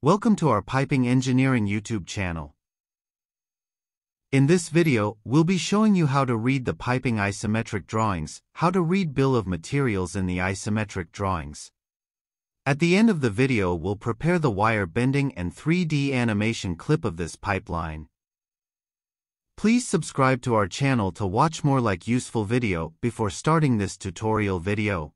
Welcome to our Piping Engineering YouTube channel. In this video, we'll be showing you how to read the piping isometric drawings, how to read bill of materials in the isometric drawings. At the end of the video we'll prepare the wire bending and 3D animation clip of this pipeline. Please subscribe to our channel to watch more like useful video before starting this tutorial video.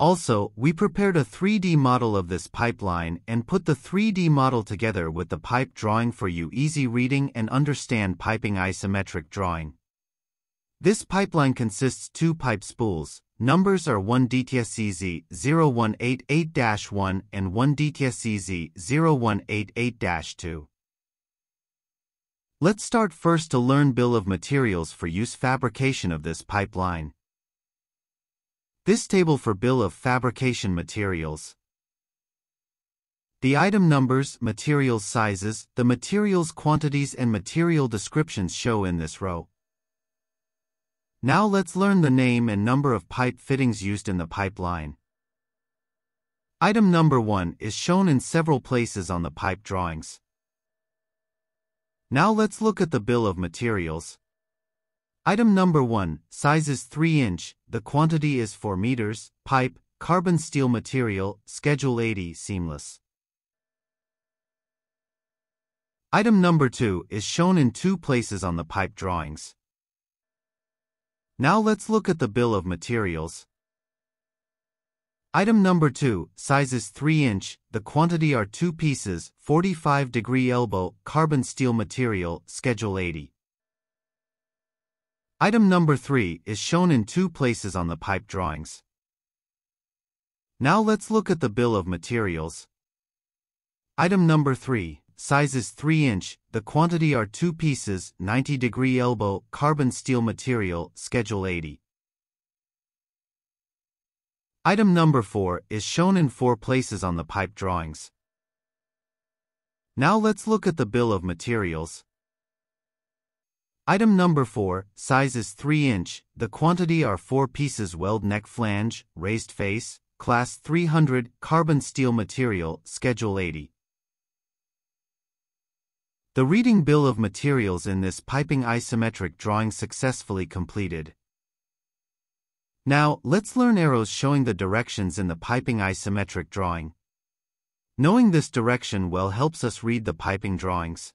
Also, we prepared a 3D model of this pipeline and put the 3D model together with the pipe drawing for you easy reading and understand piping isometric drawing. This pipeline consists two pipe spools. Numbers are 1 DTSCZ 0188-1 and 1 DTSCZ 0188-2. Let's start first to learn bill of materials for use fabrication of this pipeline. This table for bill of fabrication materials. The item numbers, materials sizes, the materials quantities and material descriptions show in this row. Now let's learn the name and number of pipe fittings used in the pipeline. Item number 1 is shown in several places on the pipe drawings. Now let's look at the bill of materials. Item number 1, size is 3 inch, the quantity is 4 meters, pipe, carbon steel material, schedule 80 seamless. Item number 2 is shown in two places on the pipe drawings. Now let's look at the bill of materials. Item number 2, size is 3 inch, the quantity are 2 pieces, 45 degree elbow, carbon steel material, schedule 80. Item number 3 is shown in two places on the pipe drawings. Now let's look at the bill of materials. Item number 3, size is 3 inch, the quantity are 2 pieces, 90 degree elbow, carbon steel material, schedule 80. Item number 4 is shown in four places on the pipe drawings. Now let's look at the bill of materials. Item number 4, size is 3 inch, the quantity are 4 pieces weld neck flange, raised face, class 300, carbon steel material, schedule 80. The reading bill of materials in this piping isometric drawing successfully completed. Now, let's learn arrows showing the directions in the piping isometric drawing. Knowing this direction well helps us read the piping drawings.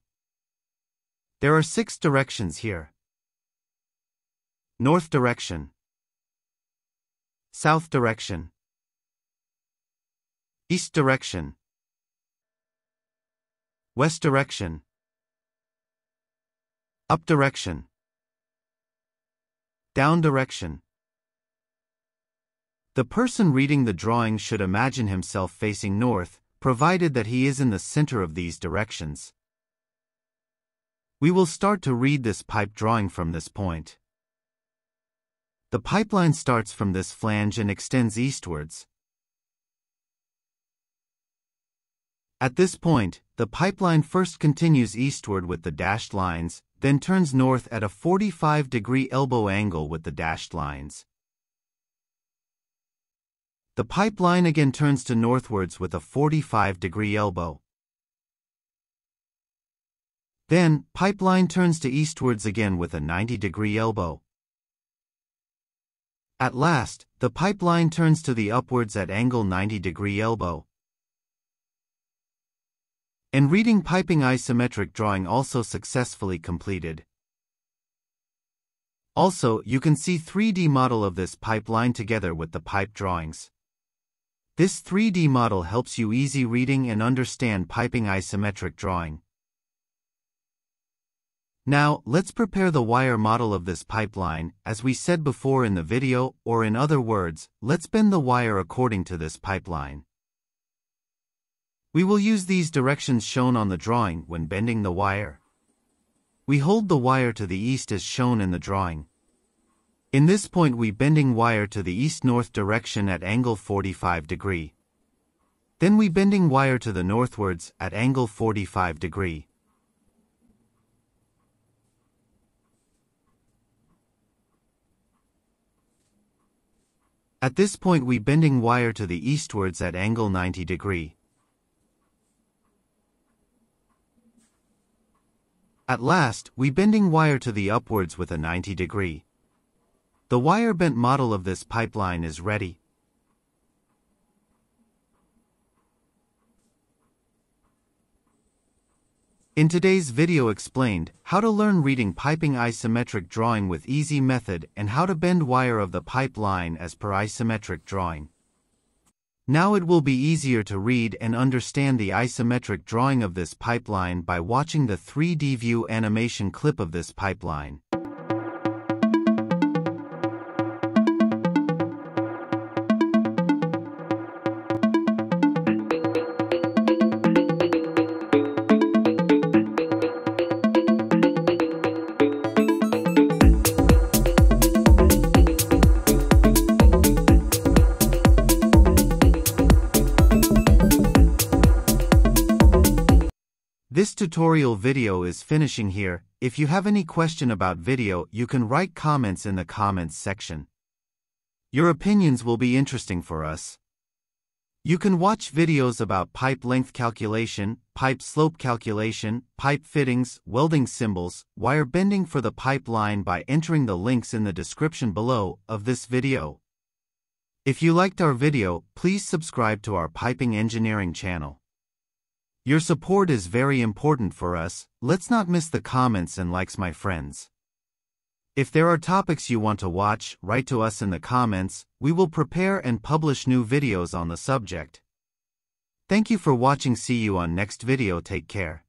There are six directions here. North direction. South direction. East direction. West direction. Up direction. Down direction. The person reading the drawing should imagine himself facing north, provided that he is in the center of these directions. We will start to read this pipe drawing from this point. The pipeline starts from this flange and extends eastwards. At this point, the pipeline first continues eastward with the dashed lines, then turns north at a 45 degree elbow angle with the dashed lines. The pipeline again turns to northwards with a 45 degree elbow. Then, pipeline turns to eastwards again with a 90 degree elbow. At last, the pipeline turns to the upwards at angle 90 degree elbow. And reading piping isometric drawing also successfully completed. Also, you can see 3D model of this pipeline together with the pipe drawings. This 3D model helps you easy reading and understand piping isometric drawing. Now, let's prepare the wire model of this pipeline, as we said before in the video, or in other words, let's bend the wire according to this pipeline. We will use these directions shown on the drawing when bending the wire. We hold the wire to the east as shown in the drawing. In this point we bending wire to the east-north direction at angle 45 degree. Then we bending wire to the northwards at angle 45 degree. At this point we bending wire to the eastwards at angle 90 degree. At last, we bending wire to the upwards with a 90 degree. The wire bent model of this pipeline is ready. In today's video explained, how to learn reading piping isometric drawing with easy method and how to bend wire of the pipeline as per isometric drawing. Now it will be easier to read and understand the isometric drawing of this pipeline by watching the 3D view animation clip of this pipeline. This tutorial video is finishing here. If you have any question about video, you can write comments in the comments section. Your opinions will be interesting for us. You can watch videos about pipe length calculation, pipe slope calculation, pipe fittings, welding symbols, wire bending for the pipeline by entering the links in the description below of this video. If you liked our video, please subscribe to our piping engineering channel. Your support is very important for us, let's not miss the comments and likes my friends. If there are topics you want to watch, write to us in the comments, we will prepare and publish new videos on the subject. Thank you for watching see you on next video take care.